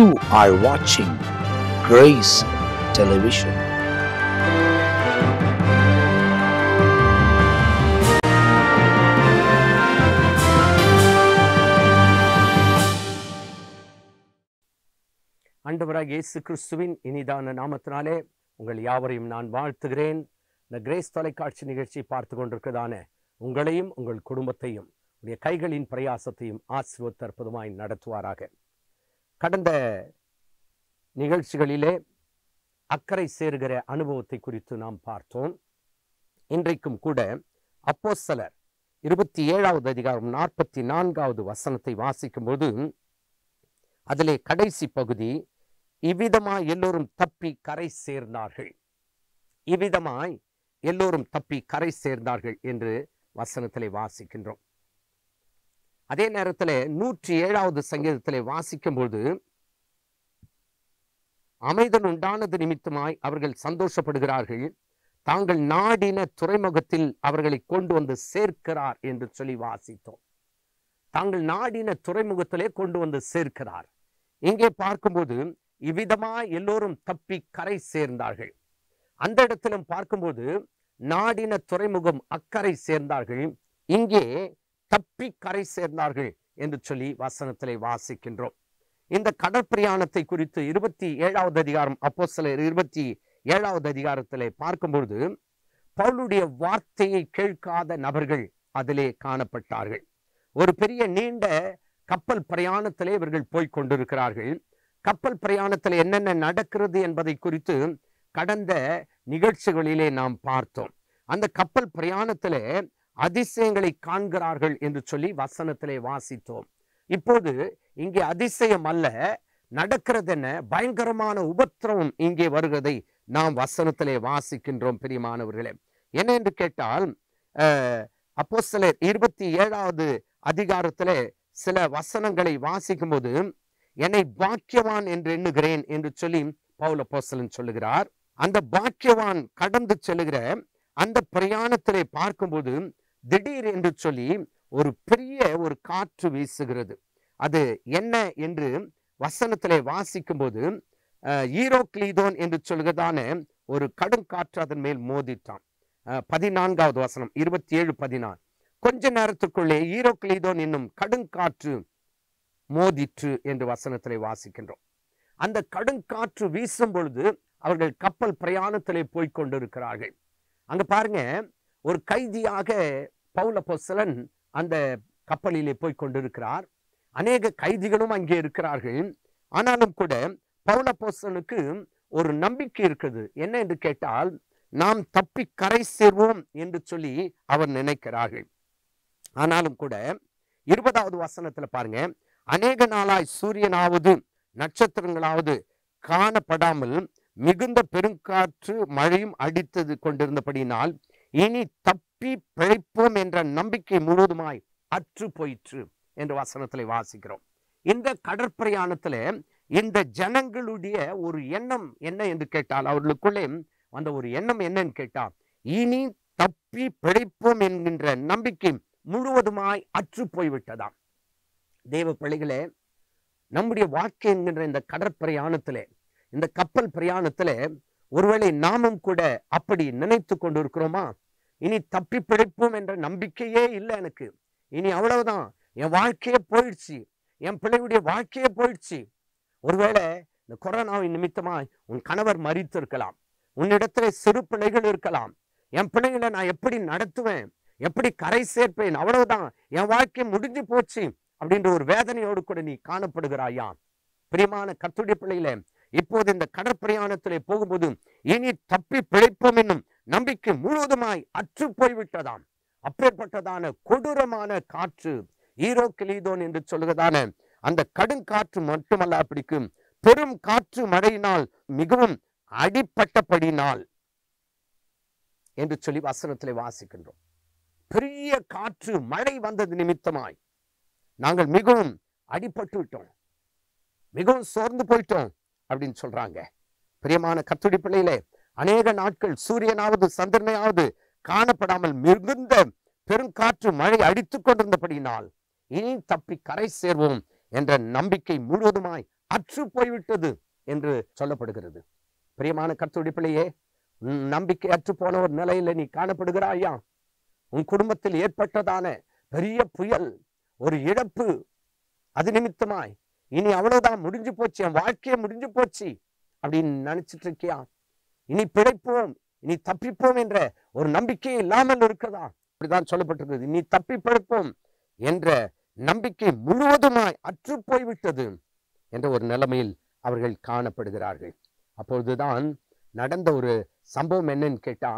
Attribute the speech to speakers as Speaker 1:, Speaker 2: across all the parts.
Speaker 1: You are watching Grace Television.
Speaker 2: ஆண்டவராக இயேசு கிறிஸ்துவின் இனிதான நாமத்தினாலே உங்கள் யாவரையும் நான் வாழ்த்துகிறேன் இந்த கிரேஸ் தொலைக்காட்சி நிகழ்ச்சி பார்த்து கொண்டிருக்கிறதான உங்களையும் உங்கள் குடும்பத்தையும் உடைய கைகளின் பிரயாசத்தையும் ஆசீர்வத் நடத்துவாராக கடந்த நிகழ்ச்சிகளிலே அக்கறை சேருகிற அனுபவத்தை குறித்து நாம் பார்த்தோம். இன்றைக்கும் கூட அப்போஸ்தலர் இருபத்தி ஏழாவது அதிகாரம் நாற்பத்தி நான்காவது வசனத்தை வாசிக்கும்போது அதிலே கடைசி பகுதி இவ்விதமாய் எல்லோரும் தப்பி கரை சேர்ந்தார்கள். இவ்விதமாய் எல்லோரும் தப்பி கரை சேர்ந்தார்கள் என்று வசனத்திலே வாசிக்கின்றோம். அதே நேரத்தில் நூற்றி ஏழாவது சங்கீதத்திலே வாசிக்கும்போது அமைதன் உண்டானது நிமித்தமாய் அவர்கள் சந்தோஷப்படுகிறார்கள். தாங்கள் நாடின துறைமுகத்தில் அவர்களை கொண்டு வந்து சேர்க்கிறார் என்று சொல்லி வாசித்தோம். தாங்கள் நாடின துறைமுகத்திலே கொண்டு வந்து சேர்க்கிறார். இங்கே பார்க்கும்போது இவ்விதமா எல்லோரும் தப்பி கரை சேர்ந்தார்கள். அந்த இடத்திலும் பார்க்கும்போது நாடின துறைமுகம் அக்கறை சேர்ந்தார்கள். இங்கே தப்பி கரை சேர்ந்தார்கள் என்று சொல்லி வசனத்திலே வாசிக்கின்றோம். இந்த கடற்பிரயாணத்தை குறித்து இருபத்தி ஏழாவது அதிகாரம் அப்போ சில இருபத்தி ஏழாவது அதிகாரத்திலே பார்க்கும்பொழுது பவுலுடைய வார்த்தையை கேட்காத நபர்கள் அதிலே காணப்பட்டார்கள். ஒரு பெரிய நீண்ட கப்பல் பிரயாணத்திலே இவர்கள் போய் கொண்டிருக்கிறார்கள். கப்பல் பிரயாணத்தில் என்னென்ன நடக்கிறது என்பதை குறித்து கடந்த நிகழ்ச்சிகளிலே நாம் பார்த்தோம். அந்த கப்பல் பிரயாணத்தில் அதிசயங்களை காண்கிறார்கள் என்று சொல்லி வசனத்திலே வாசித்தோம். இப்போது இங்கே அதிசயம் அல்ல நடக்கிறது என்ன பயங்கரமான உபத்திரவம் இங்கே வருகிறதை நாம் வசனத்திலே வாசிக்கின்றோம் பிரியமானவர்களே. என்ன என்று கேட்டால் அப்போ சிலர் இருபத்தி ஏழாவது அதிகாரத்தில் சில வசனங்களை வாசிக்கும்போது என்னை பாக்கியவான் என்று எண்ணுகிறேன் என்று சொல்லி பவுல போசலன் சொல்லுகிறார். அந்த பாக்கியவான் கடந்து செல்லுகிற அந்த பிரயாணத்திலே பார்க்கும்போது திடீர் என்று சொல்லி ஒரு பெரிய ஒரு காற்று வீசுகிறது. அது என்ன என்று வசனத்திலே வாசிக்கும்போது போது என்று சொல்கிறதான ஒரு கடுங்காற்று அதன் மேல் மோதிட்டான். பதினான்காவது வசனம் இருபத்தி ஏழு பதினாறு. கொஞ்ச நேரத்துக்குள்ளே ஈரோக்லீதோன் என்னும் கடுங்காற்று மோதிற்று என்று வசனத்திலே வாசிக்கின்றோம். அந்த கடுங்காற்று வீசும் பொழுது அவர்கள் கப்பல் பிரயாணத்திலே போய் கொண்டிருக்கிறார்கள். அங்க பாருங்க ஒரு கைதியாக பவுல பொசலன் அந்த கப்பலிலே போய் கொண்டிருக்கிறார். அநேக கைதிகளும் அங்கே இருக்கிறார்கள். ஆனாலும் கூட பவுல பொசலனுக்கு ஒரு நம்பிக்கை இருக்குது. என்ன என்று கேட்டால் நாம் தப்பி கரை சேர்வோம் என்று சொல்லி அவர் நினைக்கிறார்கள். ஆனாலும் கூட இருபதாவது வசனத்துல பாருங்க அநேக நாளாய் சூரியனாவது நட்சத்திரங்களாவது காணப்படாமல் மிகுந்த பெருங்காற்று மழையும் அடித்தது கொண்டிருந்தபடினால் இனி தப்பி பிழைப்போம் என்ற நம்பிக்கை முழுவதுமாய் அற்று போயிற்று என்று வசனத்தில் வாசிக்கிறோம். இந்த கடற்பிரயாணத்துல இந்த ஜனங்களுடைய ஒரு எண்ணம் என்ன என்று கேட்டால் அவர்களுக்குள்ளே அந்த ஒரு எண்ணம் என்னன்னு கேட்டால் இனி தப்பி பிழைப்போம் என்கின்ற நம்பிக்கை முழுவதுமாய் அற்று போய்விட்டதாம். தேவ பிள்ளைகளே நம்முடைய வாழ்க்கை என்கின்ற இந்த கடற்பிரயாணத்தில் இந்த கப்பல் பிரயாணத்தில் ஒருவேளை நாமும் கூட அப்படி நினைத்து கொண்டிருக்கிறோமா? இனி தப்பி பிழைப்போம் என்ற நம்பிக்கையே இல்லை எனக்கு. இனி அவ்வளவுதான். என் வாழ்க்கையே போயிடுச்சு. என் பிள்ளையுடைய வாழ்க்கையே போயிடுச்சு. ஒருவேளை இந்த கொரோனாவின் நிமித்தமாய் உன் கணவர் மறித்து இருக்கலாம் உன்னிடத்துல சிறு பிள்ளைகள் இருக்கலாம். என் பிள்ளைகளை நான் எப்படி நடத்துவேன்? எப்படி கரை சேர்ப்பேன்? அவ்வளவுதான். என் வாழ்க்கை முடிஞ்சு போச்சு. அப்படின்ற ஒரு வேதனையோடு கூட நீ காணப்படுகிறாயா? பிரியமான கத்துடைய பிள்ளையில இப்போது இந்த கடற்பிரயாணத்திலே போகும்போது இனி தப்பி பிழைப்போம் என்னும் நம்பிக்கை முழுவதுமாய் அற்று போய்விட்டதாம் அப்பேற்பட்டதான கொடூரமான காற்று ஈரோ கிளீதோன் என்று சொல்லுவதான அந்த கடுங்காற்று மட்டுமல்ல பிடிக்கும் பெரும் காற்று மழையினால் மிகவும் அடிப்பட்டபடினால் என்று சொல்லி வசனத்திலே வாசிக்கின்றோம். பெரிய காற்று மழை வந்தது நிமித்தமாய் நாங்கள் மிகவும் அடிபட்டு விட்டோம் மிகவும் சோர்ந்து போயிட்டோம். அப்படின்னு சொல்றாங்க. பிரியமான கத்துடி பிள்ளையிலே அநேக நாட்கள் சூரியனாவது சந்திரனையாவது காணப்படாமல் மிகுந்த பெருங்காற்று மழை அடித்துக் கொண்டிருந்தபடியினால் இனி தப்பி கரை சேர்வோம் என்ற நம்பிக்கை முழுவதுமாய் அற்று போய்விட்டது என்று சொல்லப்படுகிறது. பிரியமான கத்துடி பிள்ளையே நம்பிக்கை அற்று போன ஒரு நிலையில நீ காணப்படுகிறாயா? உன் குடும்பத்தில் ஏற்பட்டதான பெரிய புயல் ஒரு இழப்பு அது நிமித்தமாய் இனி அவ்வளவுதான் முடிஞ்சு போச்சு என் வாழ்க்கையே முடிஞ்சு போச்சு அப்படின்னு நினைச்சிட்டு இருக்கியா? இனி பிழைப்போம் இனி தப்பிப்போம் என்ற ஒரு நம்பிக்கை இல்லாமல் இருக்கதா? அப்படிதான் சொல்லப்பட்டிருக்கிறது. இனி தப்பி பிழைப்போம் என்ற நம்பிக்கை முழுவதுமாய் அற்று போய்விட்டது என்ற ஒரு நிலைமையில் அவர்கள் காணப்படுகிறார்கள். அப்பொழுதுதான் நடந்த ஒரு சம்பவம் என்னன்னு கேட்டா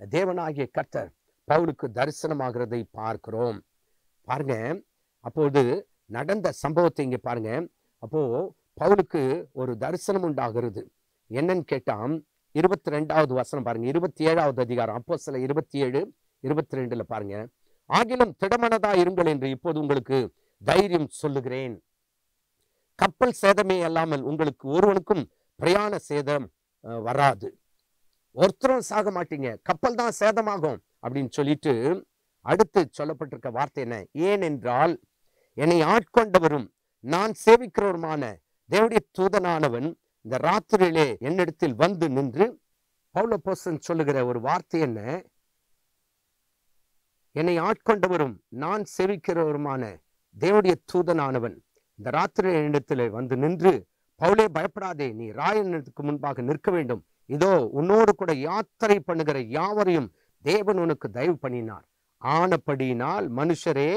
Speaker 2: தேவனாகிய கர்த்தர் பவுலுக்கு தரிசனமாகிறதை பார்க்கிறோம். பாருங்க அப்போது நடந்த சம்பவத்தை இங்க பாருங்க. அப்போ பவுலுக்கு ஒரு தரிசனம் உண்டாகிறது. என்னன்னு கேட்டால் இருபத்தி ரெண்டாவது வசனம் பாருங்க இருபத்தி ஏழாவது அதிகாரம் அப்போ சில இருபத்தி ஏழு இருபத்தி ரெண்டுல பாருங்க. ஆகிலும் திடமனதா இருங்கள் என்று இப்போது உங்களுக்கு தைரியம் சொல்லுகிறேன். கப்பல் சேதமே அல்லாமல் உங்களுக்கு ஒருவனுக்கும் பிரயாண சேதம் வராது. ஒருத்தரும் சாக மாட்டீங்க கப்பல் தான் சேதமாகும் அப்படின்னு சொல்லிட்டு அடுத்து சொல்லப்பட்டிருக்க வார்த்தை என்ன? ஏனென்றால் என்னை ஆட்கொண்டவரும் நான் சேவிக்கிறவருமான தேவடைய தூதனானவன் இந்த ராத்திரியிலே என்னிடத்தில் வந்து நின்று பவுலப்போசன் சொல்லுகிற ஒரு வார்த்தை என்ன? என்னை ஆட்கொண்டவரும் நான் சேவிக்கிறவருமான தேவடைய தூதனானவன் இந்த ராத்திரி என்னிடத்தில் வந்து நின்று பவுலே பயப்படாதே நீ ராயனுக்கு முன்பாக நிற்க வேண்டும். இதோ உன்னோடு கூட யாத்திரை பண்ணுகிற யாவரையும் தேவன் உனக்கு தயவு பண்ணினார். ஆனபடியினால் மனுஷரே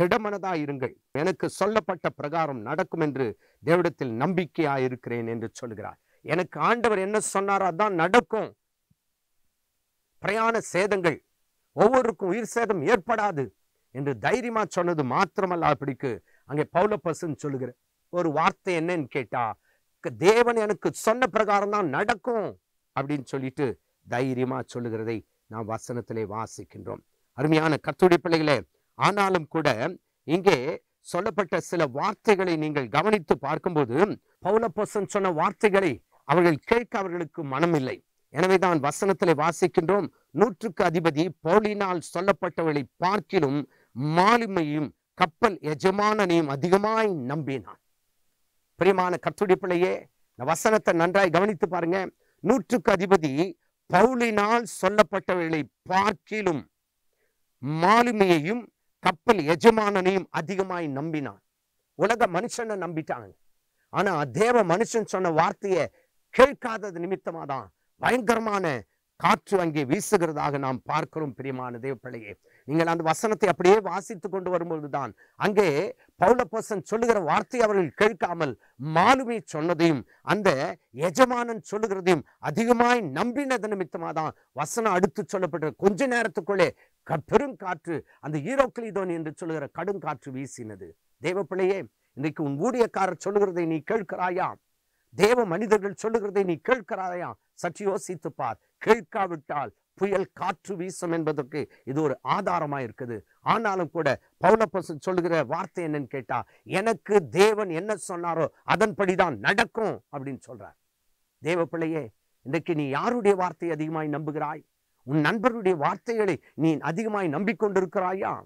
Speaker 2: திடமனதா இருங்கள் எனக்கு சொல்லப்பட்ட பிரகாரம் நடக்கும் என்று தேவடத்தில் நம்பிக்கையா இருக்கிறேன் என்று சொல்கிறார் எனக்கு ஆண்டவர் என்ன சொன்னாரோ அதான் நடக்கும். பிரயாண சேதங்கள் ஒவ்வொருக்கும் உயிர் சேதம் ஏற்படாது என்று தைரியமா சொன்னது மாத்திரமல்ல அப்படிக்கு அங்கே பவுலப்பசன் சொல்லுகிற ஒரு வார்த்தை என்னன்னு கேட்டா தேவன் எனக்கு சொன்ன பிரகாரம் தான் நடக்கும் அப்படின்னு சொல்லிட்டு தைரியமா சொல்லுகிறதை நாம் வசனத்திலே வாசிக்கின்றோம். அருமையான கத்துடி பிள்ளைகளே ஆனாலும் கூட இங்கே சொல்லப்பட்ட சில வார்த்தைகளை நீங்கள் கவனித்து பார்க்கும்போது பவுலப்போசன் சொன்ன வார்த்தைகளை அவர்கள் கேட்க அவர்களுக்கு மனமில்லை. எனவேதான் வசனத்திலே வாசிக்கின்றோம் நூற்றுக்கு அதிபதி பவுலினால் சொல்லப்பட்டவர்களை பார்க்கிலும் மாலுமையும் கப்பல் எஜமானனையும் அதிகமாய் நம்பினான். பிரியமான கத்துடி பிள்ளையே இந்த வசனத்தை நன்றாய் கவனித்து பாருங்க. நூற்றுக்கு அதிபதி பவுலினால் சொல்லப்பட்டவர்களை பார்க்கிலும் மாலுமையையும் கப்பல் எஜமானனையும் அதிகமாய் நம்பினான். உலக மனுஷனை நம்பிட்டாங்க ஆனா தேவ மனுஷன் சொன்ன வார்த்தையை கேட்காதது நிமித்தமா தான் பயங்கரமான காற்று அங்கே வீசுகிறதாக நாம் பார்க்கிறோம் பிரியமான தேவ பிள்ளையே நீங்கள் அந்த வசனத்தை அப்படியே வாசித்து கொண்டு வரும்பொழுதுதான் அங்கே பௌலப்போசன் சொல்லுகிற வார்த்தை அவர்கள் கேட்காமல் மாலுமி சொன்னதையும் அந்த எஜமானன் சொல்லுகிறதையும் அதிகமாய் நம்பினது நிமித்தமாக தான் வசனம் அடுத்து சொல்லப்பட்டு கொஞ்ச நேரத்துக்குள்ளே பெருங்காற்று அந்த ஈரோக்லிதோன் என்று சொல்லுகிற கடும் காற்று வீசினது. தேவ பிள்ளையே இன்றைக்கு உன் ஊழியக்காரர் சொல்லுகிறதை நீ கேட்கிறாயா? தேவ மனிதர்கள் சொல்லுகிறதை நீ கேட்கிறாயா? சற்று யோசித்து பார். கேட்காவிட்டால் புயல் காற்று வீசும் என்பதற்கு இது ஒரு ஆதாரமாக இருக்குது. ஆனாலும் கூட பௌலப்பசன் சொல்லுகிற வார்த்தை என்னன்னு கேட்டா எனக்கு தேவன் என்ன சொன்னாரோ அதன்படிதான் நடக்கும் அப்படின்னு சொல்றார். தேவ பிள்ளையே இன்றைக்கு நீ யாருடைய வார்த்தையை அதிகமாய் நம்புகிறாய்? உன் நண்பருடைய வார்த்தைகளை நீ அதிகமாய் நம்பிக்கொண்டிருக்கிறாயா?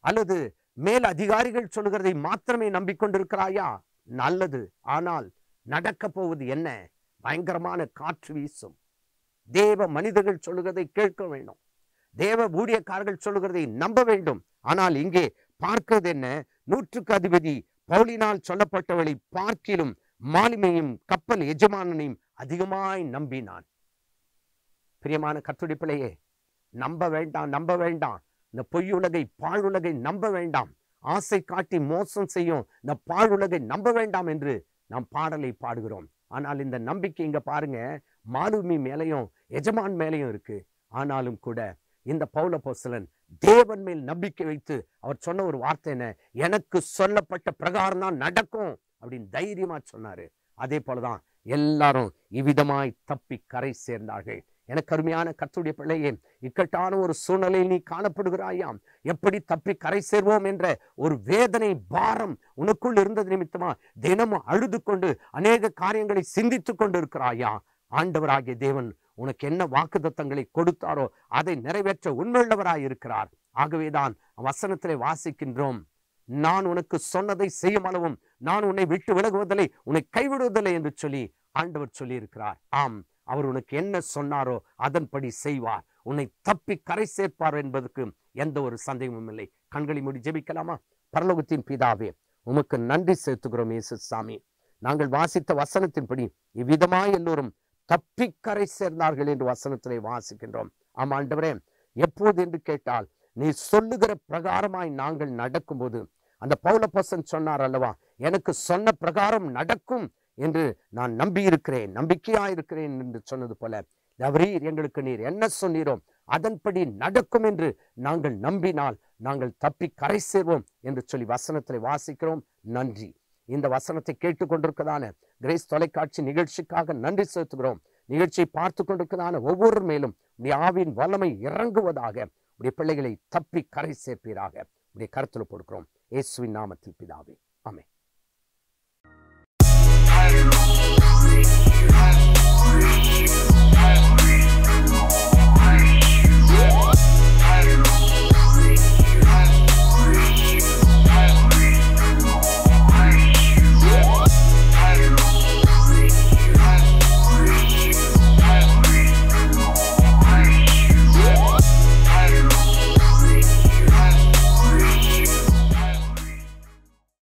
Speaker 2: அல்லது மேல் அதிகாரிகள் சொல்லுகிறதை மாத்திரமே நம்பிக்கொண்டிருக்கிறாயா? நல்லது. ஆனால் நடக்க போவது என்ன? பயங்கரமான காற்று வீசும். தேவ மனிதர்கள் சொல்லுகிறதை கேட்க வேண்டும். தேவ ஊழியக்காரர்கள் சொல்லுகிறதை நம்ப வேண்டும். ஆனால் இங்கே பார்க்கிறது என்ன? நூற்றுக்கு அதிபதி பவுலினால் சொல்லப்பட்டவளை பார்க்கிலும் மாலுமையும் கப்பல் எஜமானனையும் அதிகமாய் நம்பினான். பிரியமான கத்துடிப்பிள்ளையே நம்ப வேண்டாம் நம்ப வேண்டாம். இந்த பொய்யுலகை பாழுலகை நம்ப வேண்டாம். ஆசை காட்டி மோசம் செய்யும் இந்த பாழுலகை நம்ப வேண்டாம் என்று நாம் பாடலை பாடுகிறோம். ஆனால் இந்த நம்பிக்கை இங்க பாருங்க மாலுமி மேலையும் எஜமான் மேலையும் இருக்கு. ஆனாலும் கூட இந்த பௌல போசலன் தேவன் மேல் நம்பிக்கை வைத்து அவர் சொன்ன ஒரு வார்த்தை என்ன? எனக்கு சொல்லப்பட்ட பிரகாரம் தான் நடக்கும் அப்படின்னு தைரியமா சொன்னாரு. அதே போலதான் எல்லாரும் இவ்விதமாய் தப்பி கரை சேர்ந்தார்கள். எனக்கு அருமையான கத்துடைய பிள்ளையே இக்கட்டான ஒரு சூழ்நிலையில் நீ காணப்படுகிறாயாம். எப்படி தப்பி கரை சேர்வோம் என்ற ஒரு வேதனை பாரம் உனக்குள் இருந்தது நிமித்தமா தினமும் அழுது கொண்டு அநேக காரியங்களை சிந்தித்துக் கொண்டு இருக்கிறாயா ஆண்டவராகிய தேவன் உனக்கு என்ன வாக்குதத்தங்களை கொடுத்தாரோ அதை நிறைவேற்ற உண்மையுள்ளவராய் இருக்கிறார். ஆகவேதான் வசனத்திலே வாசிக்கின்றோம் நான் உனக்கு சொன்னதை செய்யும் அளவும் நான் உன்னை விட்டு விலகுவதில்லை உன்னை கைவிடுவதில்லை என்று சொல்லி ஆண்டவர் சொல்லியிருக்கிறார். ஆம் அவர் உனக்கு என்ன சொன்னாரோ அதன்படி செய்வார். உன்னை தப்பி கரை சேர்ப்பார் என்பதற்கு எந்த ஒரு சந்தேகமும் இல்லை. கண்களை மூடி ஜெபிக்கலாமா? பரலோகத்தின் பிதாவே உமக்கு நன்றி செலுத்துகிறோம் இயேசு சாமி நாங்கள் வாசித்த வசனத்தின்படி இவ்விதமாய் எல்லோரும் தப்பி கரை சேர்ந்தார்கள் என்று வசனத்திலே வாசிக்கின்றோம். ஆமா ஆண்டவரே எப்போது என்று கேட்டால் நீ சொல்லுகிற பிரகாரமாய் நாங்கள் நடக்கும்போது அந்த பௌலப்பசன் சொன்னார் அல்லவா எனக்கு சொன்ன பிரகாரம் நடக்கும் என்று நான் நம்பி இருக்கிறேன் என்று சொன்னது போல தவறீர் எங்களுக்கு நீர் என்ன சொன்னீரோ அதன்படி நடக்கும் என்று நாங்கள் நம்பினால் நாங்கள் தப்பி கரை சேர்வோம் என்று சொல்லி வசனத்தில் வாசிக்கிறோம். நன்றி. இந்த வசனத்தை கேட்டுக்கொண்டிருக்கதான கிரேஸ் தொலைக்காட்சி நிகழ்ச்சிக்காக நன்றி செலுத்துகிறோம். நிகழ்ச்சியை பார்த்து கொண்டிருக்கதான ஒவ்வொரு மேலும் உடைய ஆவின் வல்லமை இறங்குவதாக உடைய பிள்ளைகளை தப்பி கரை சேர்ப்பீராக உடைய கருத்தில் கொடுக்கிறோம் இயேசுவின் நாமத்தில் பிதாவே. ஆமே